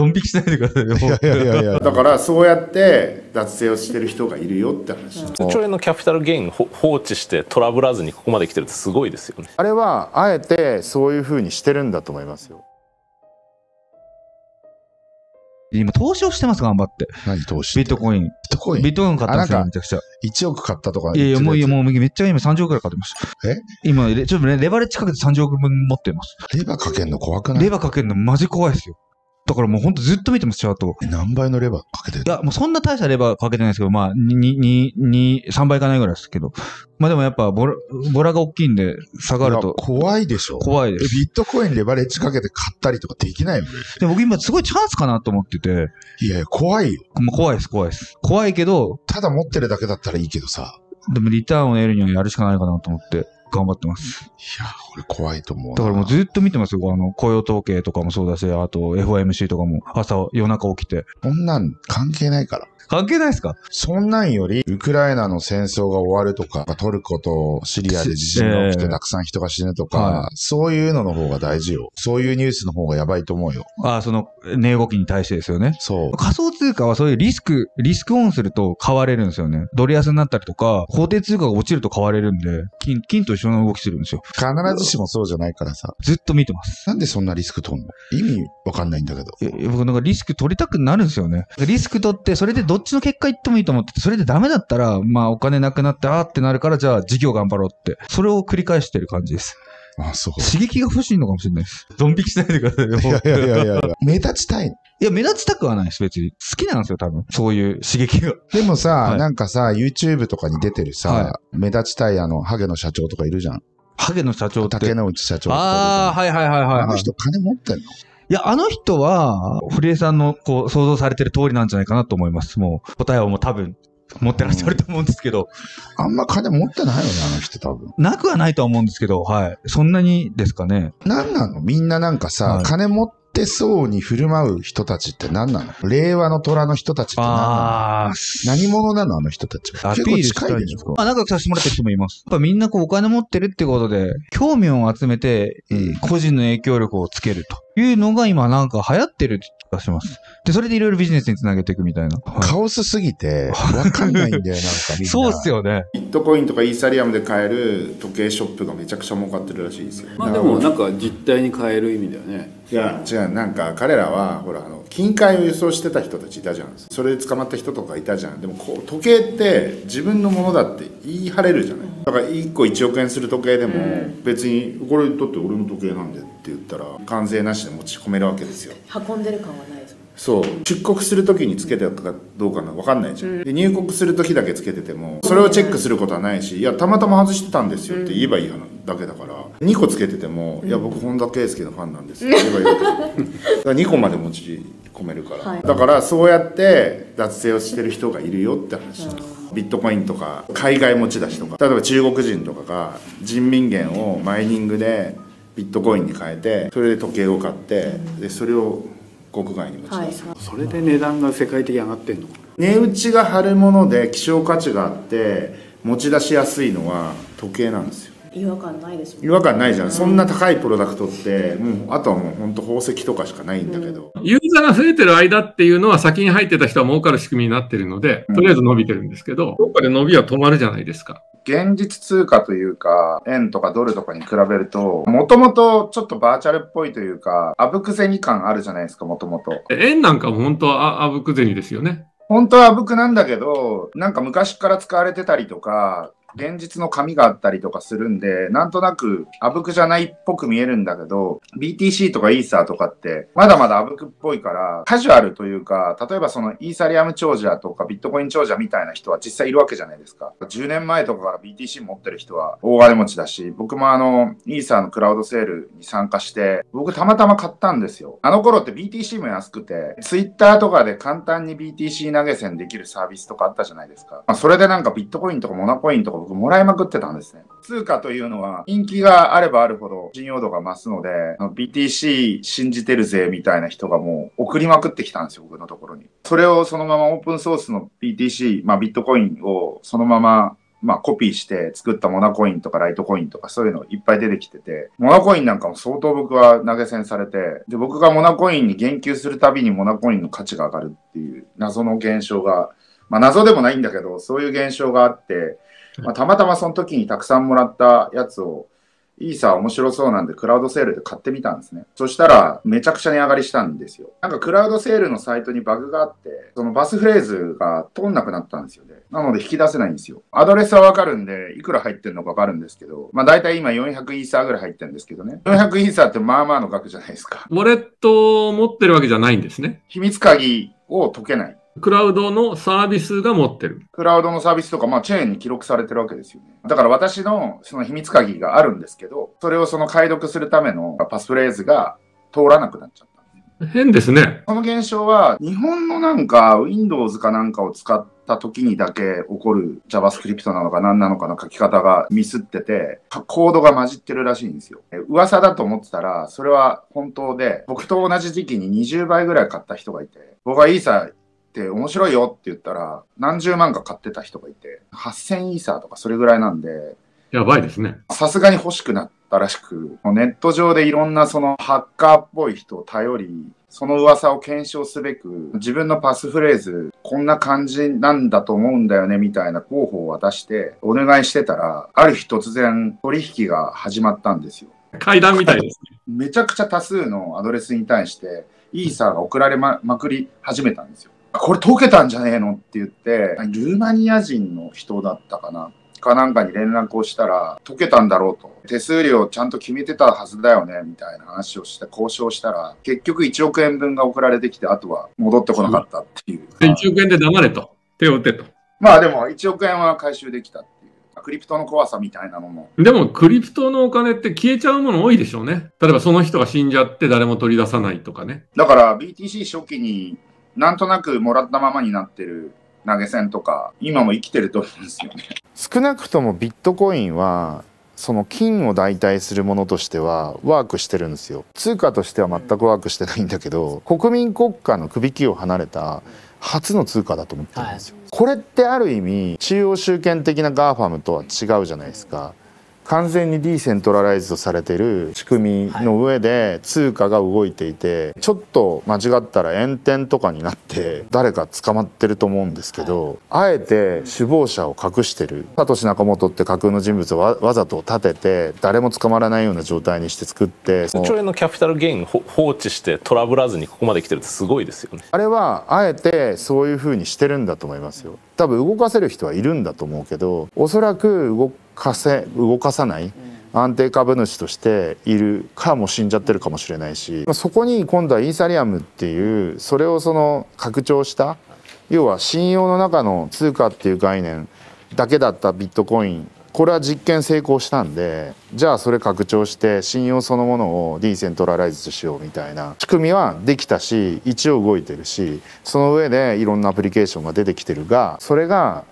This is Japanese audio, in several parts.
ドン引きしないでくださいよ。いやいや。だからそうやって脱税をしてる人がいるよって話、数兆円のキャピタルゲインを放置してトラブらずにここまで来てるってすごいですよね。あれはあえてそういうふうにしてるんだと思いますよ。今、投資をしてます、頑張って。何投資ビットコイン。ビットコイン？ビットコイン買ったんですよ、めちゃくちゃ。1億買ったとかいやいや、もう、い。もう、めっちゃ今30億くらい買ってました。え？今、レちょっとね、レバレッジかけて30億分持ってます。レバーかけんの怖くない？レバーかけるのマジ怖いですよ。だからもうほんとずっと見てます、チャート。え何倍のレバーかけてる？いや、もうそんな大したレバーかけてないですけど、まあ、2、2、2、3倍いかないぐらいですけど。まあでもやっぱボラ、ボラが大きいんで、下がると怖いでしょ。え怖いです。ビットコインレバレッジかけて買ったりとかできないよね。で僕今すごいチャンスかなと思ってて、いやいや、怖いよ。もう怖いです、怖いです。怖いけど、ただ持ってるだけだったらいいけどさ。でもリターンを得るにはやるしかないかなと思って頑張ってます。いや、俺怖いと思うな。だからもうずっと見てますよ。あの、雇用統計とかもそうだし、あと FOMC とかも朝夜中起きて。そんなん関係ないから。関係ないですか？そんなんより、ウクライナの戦争が終わるとか、トルコとシリアで地震が起きええてたくさん人が死ぬとか、はそういうのの方が大事よ。そういうニュースの方がやばいと思うよ。ああ、その、値動きに対してですよね。そう。仮想通貨はそういうリスク、リスクオンすると買われるんですよね。ドル安になったりとか、法定通貨が落ちると買われるんで、金、金と一緒の動きするんですよ。必ずしもそうじゃないからさ。ずっと見てます。なんでそんなリスク取んの？意味わかんないんだけど。僕なんかリスク取りたくなるんですよね。リスク取って、それでどっちの結果いってもいいと思ってて、それでダメだったら、まあお金なくなって、あーってなるから、じゃあ事業頑張ろうって。それを繰り返してる感じです。あ、そう。刺激が欲しいのかもしれないです。ドン引きしないでくださいよ。いやいやいやいやいや目立ちたい。いや、目立ちたくはないです、別に。好きなんですよ、多分。そういう刺激が。でもさ、はいなんかさ、YouTube とかに出てるさ、は目立ちたいあの、ハゲの社長とかいるじゃん。ハゲの社長って。竹之内社長とかああ、はいはいはい。はい、はい。あの人金持ってんの？いや、あの人は、堀江さんのこう想像されてる通りなんじゃないかなと思います。もう、答えはもう多分、持ってらっしゃると思うんですけど、あんま金持ってないよね、あの人多分。なくはないとは思うんですけど、はい。そんなにですかね。なんなの？みんななんかさ、はい金持ってそうに振る舞う人たちって何なの？令和の虎の人たちって何なああ、の何者なの？あの人たち。結構アピール近いでしょ？いんですか？あ、仲良くさせてもらってる人もいます。やっぱみんなこうお金持ってるってことで、興味を集めて、うん個人の影響力をつけるというのが今なんか流行ってる気がします。で、それでいろいろビジネスにつなげていくみたいな。はいカオスすぎて、わかんないんだよ、なんかみんな。そうっすよね。ビットコインとかイーサリアムで買える時計ショップがめちゃくちゃ儲かってるらしいですよまあでもなんか実態に変える意味だよねいや違うなんか彼らはほらあの金塊を輸送してた人たちいたじゃんそれで捕まった人とかいたじゃんでもこう時計って自分のものだって言い張れるじゃないだから1個1億円する時計でも別にこれだって俺の時計なんでって言ったら関税なしで持ち込めるわけですよ。運んでる感はないですもんそう。出国する時につけてたかどうかの分かんないじゃん、で入国する時だけつけててもそれをチェックすることはないしいやたまたま外してたんですよって言えばいいだけだから2個つけてても「いや僕本田圭佑のファンなんです」って言えばいいわけだから2個まで持ち込めるから、はい。だからそうやって脱税をしてる人がいるよって話、ビットコインとか海外持ち出しとか。例えば中国人とかが人民元をマイニングでビットコインに変えてそれで時計を買ってでそれを国外に持ちはい。出す、それで値段が世界的に上がってんのか。値打ちが張るもので希少価値があって持ち出しやすいのは時計なんですよ違和感ないですもん違和感ないじゃん。そんな高いプロダクトってもうあとはもう本当宝石とかしかないんだけど、ユーザーが増えてる間っていうのは先に入ってた人は儲かる仕組みになってるので、とりあえず伸びてるんですけど、どっかで伸びは止まるじゃないですか。現実通貨というか円とかドルとかに比べるともともとちょっとバーチャルっぽいというかあぶく銭感あるじゃないですかもともと。円なんかも本当はああぶく銭ですよね。本当はあぶくなんだけどなんか昔から使われてたりとか現実の紙があったりとかするんで、なんとなくあぶくじゃないっぽく見えるんだけど、BTC とかイーサーとかって、まだまだあぶくっぽいから、カジュアルというか、例えばそのイーサリアム長者とかビットコイン長者みたいな人は実際いるわけじゃないですか。10年前とかから BTC 持ってる人は大金持ちだし、僕もあの、イーサーのクラウドセールに参加して、僕たまたま買ったんですよ。あの頃って BTC も安くて、Twitter とかで簡単に BTC 投げ銭できるサービスとかあったじゃないですか。まあ、それでなんかビットコインとかモナコインとか僕もらいまくってたんですね。通貨というのは人気があればあるほど信用度が増すので、BTC 信じてるぜみたいな人がもう送りまくってきたんですよ、僕のところに。それをそのままオープンソースの BTC、まあビットコインをそのまままあコピーして作ったモナコインとかライトコインとかそういうのいっぱい出てきてて、モナコインなんかも相当僕は投げ銭されて、で、僕がモナコインに言及するたびにモナコインの価値が上がるっていう謎の現象が、まあ謎でもないんだけど、そういう現象があって、まあ、たまたまその時にたくさんもらったやつを、イーサー面白そうなんでクラウドセールで買ってみたんですね。そしたらめちゃくちゃ値上がりしたんですよ。なんかクラウドセールのサイトにバグがあって、そのバスフレーズが通んなくなったんですよね。なので引き出せないんですよ。アドレスはわかるんで、いくら入ってるのかわかるんですけど、まあ大体今400イーサーぐらい入ってるんですけどね。400イーサーってまあまあの額じゃないですか。ウォレットを持ってるわけじゃないんですね。秘密鍵を解けない。クラウドのサービスが持ってる。クラウドのサービスとか、まあ、チェーンに記録されてるわけですよね。だから私のその秘密鍵があるんですけど、それをその解読するためのパスフレーズが通らなくなっちゃった。変ですね。この現象は、日本のなんか Windows かなんかを使った時にだけ起こる JavaScript なのか何なのかの書き方がミスってて、コードが混じってるらしいんですよ。え噂だと思ってたら、それは本当で、僕と同じ時期に20倍ぐらい買った人がいて、僕はイーサって面白いよって言ったら、何十万か買ってた人がいて、8000イーサーとかそれぐらいなんで、やばいですね。さすがに欲しくなったらしく、ネット上でいろんなそのハッカーっぽい人を頼り、その噂を検証すべく、自分のパスフレーズ、こんな感じなんだと思うんだよね、みたいな候補を渡して、お願いしてたら、ある日突然取引が始まったんですよ。階段みたいですね。めちゃくちゃ多数のアドレスに対して、イーサーが送られままくり始めたんですよ。これ解けたんじゃねえの？って言って、ルーマニア人の人だったかな？かなんかに連絡をしたら、解けたんだろうと。手数料ちゃんと決めてたはずだよね、みたいな話をして交渉したら、結局1億円分が送られてきて、あとは戻ってこなかったっていう。で1億円で黙れと。手を打てと。まあでも1億円は回収できたっていう。クリプトの怖さみたいなのも。でも、クリプトのお金って消えちゃうもの多いでしょうね。例えばその人が死んじゃって誰も取り出さないとかね。だから BTC 初期になんとなくもらったままになってる投げ銭とか、今も生きてると思うんですよね。少なくともビットコインはその金を代替するものとしてはワークしてるんですよ。通貨としては全くワークしてないんだけど国民国家のくびきを離れた初の通貨だと思ってるんですよ、これってある意味中央集権的な GAFAM とは違うじゃないですか完全に decentralized されてる仕組みの上で通貨が動いていてちょっと間違ったら円天とかになって誰か捕まってると思うんですけどあえて首謀者を隠してる。サトシ・ナカモトって架空の人物をわわざと立てて誰も捕まらないような状態にして作って1兆円のキャピタルゲインほ放置してトラブらずにここまで来てるってすごいですよね。あれはあえてそういう風にしてるんだと思いますよ。多分動かせる人はいるんだと思うけどおそらく動かせ動かさない安定株主としているかも死んじゃってるかもしれないしまあそこに今度はイーサリアムっていうそれをその拡張した要は信用の中の通貨っていう概念だけだったビットコインこれは実験成功したんでじゃあそれ拡張して信用そのものをディーセントラライズしようみたいな仕組みはできたし一応動いてるしその上でいろんなアプリケーションが出てきてるがそれが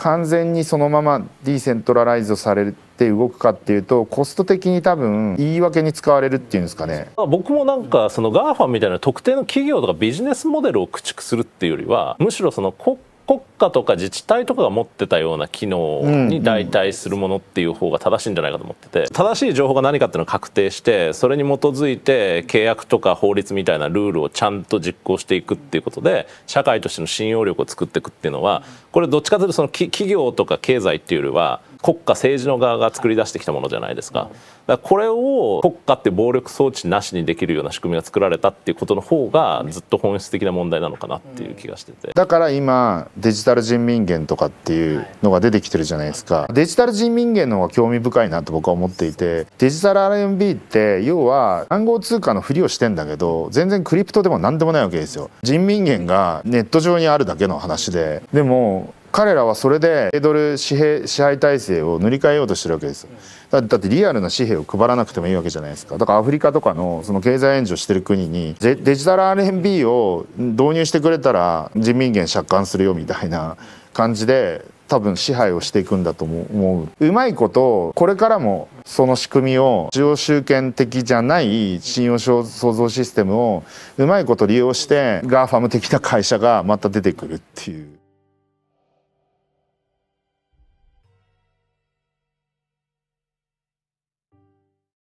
完全にそのままディーセントラライズされて動くかっていうとコスト的に多分言い訳に使われるっていうんですかね。僕もなんかその GAFA みたいな特定の企業とかビジネスモデルを駆逐するっていうよりはむしろその国国家とか自治体とかが持ってたような機能に代替するものっていう方が正しいんじゃないかと思ってて正しい情報が何かっていうのを確定してそれに基づいて契約とか法律みたいなルールをちゃんと実行していくっていうことで社会としての信用力を作っていくっていうのはこれどっちかというとそのき企業とか経済っていうよりは国家政治の側が作り出してきたものじゃないですか。だこれを国家って暴力装置なしにできるような仕組みが作られたっていうことの方がずっと本質的な問題なのかなっていう気がしてて。だから今デジタル人民元とかっていうのが出てきてるじゃないですか。デジタル人民元の方が興味深いなと僕は思っていてデジタル RMB って要は暗号通貨のふりをしてんだけど全然クリプトでも何でもないわけですよ。人民元がネット上にあるだけの話で。でも彼らはそれで米ドル紙幣支配体制を塗り替えようとしてるわけです。だだってリアルな紙幣を配らなくてもいいわけじゃないですか。だからアフリカとかのその経済援助してる国にデデジタル RMB を導入してくれたら人民元借款するよみたいな感じで多分支配をしていくんだと思う。うまいことこれからもその仕組みを中央集権的じゃない信用創造システムをうまいこと利用して GAFAM 的な会社がまた出てくるっていう。